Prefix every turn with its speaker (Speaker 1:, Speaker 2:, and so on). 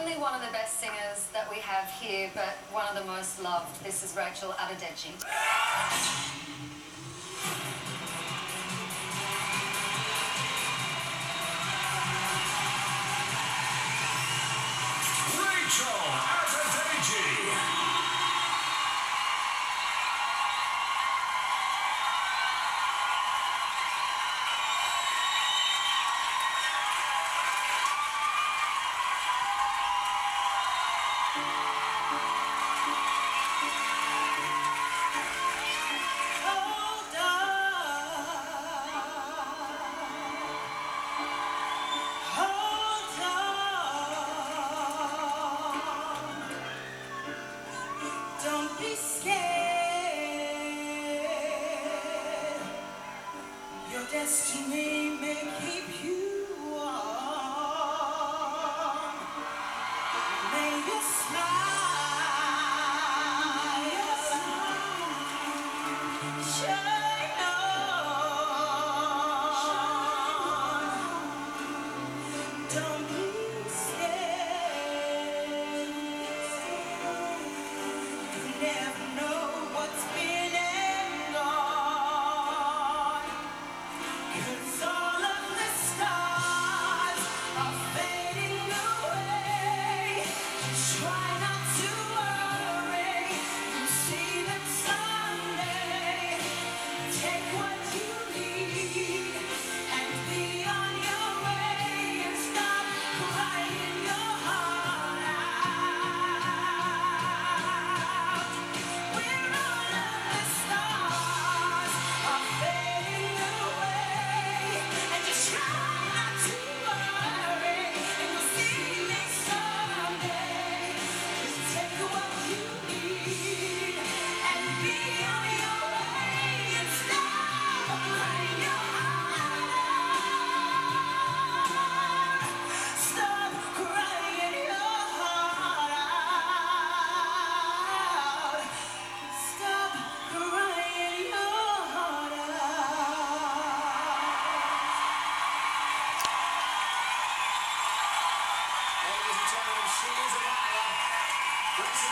Speaker 1: only one of the best singers that we have here, but one of the most loved. This is Rachel Adedeji.
Speaker 2: Rachel Adedeji.
Speaker 3: Destiny may keep you
Speaker 2: Yeah. She is a rider.